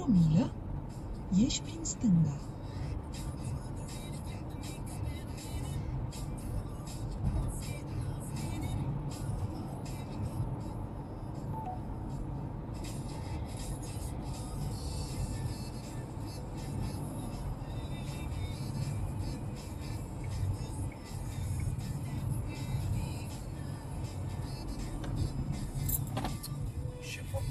Într-o milă, ieși prin stânga. Ce fac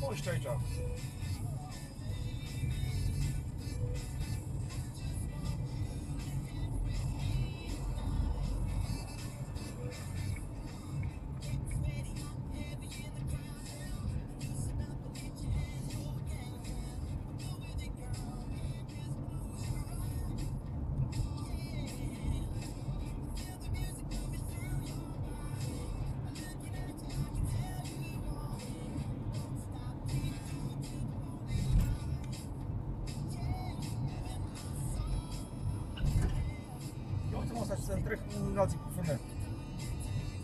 asta și să întrec cu alții cu femeie.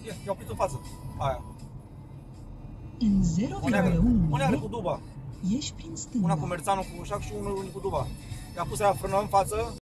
Ia, ia opriți în față. Aia. În O neagră. 0,1 O neagră cu mile, duba. ieși prin stânga. Una cu merțanul cu ușac și unul cu duba. I-a pus aia frână în față